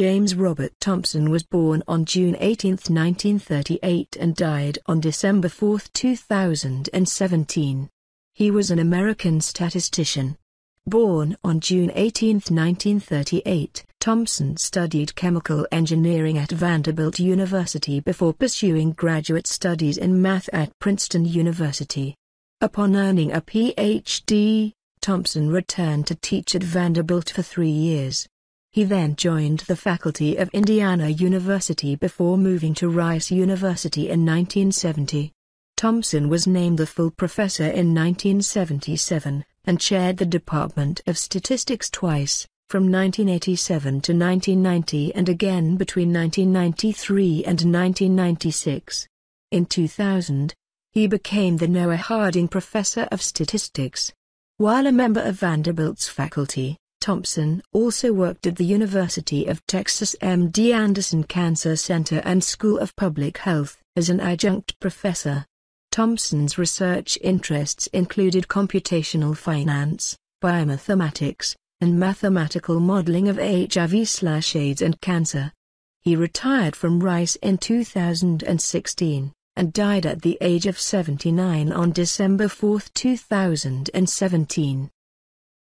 James Robert Thompson was born on June 18, 1938 and died on December 4, 2017. He was an American statistician. Born on June 18, 1938, Thompson studied chemical engineering at Vanderbilt University before pursuing graduate studies in math at Princeton University. Upon earning a Ph.D., Thompson returned to teach at Vanderbilt for three years. He then joined the faculty of Indiana University before moving to Rice University in 1970. Thompson was named a full professor in 1977 and chaired the Department of Statistics twice, from 1987 to 1990 and again between 1993 and 1996. In 2000, he became the Noah Harding Professor of Statistics. While a member of Vanderbilt's faculty, Thompson also worked at the University of Texas MD Anderson Cancer Center and School of Public Health as an adjunct professor. Thompson's research interests included computational finance, biomathematics, and mathematical modeling of HIV/AIDS and cancer. He retired from Rice in 2016 and died at the age of 79 on December 4, 2017.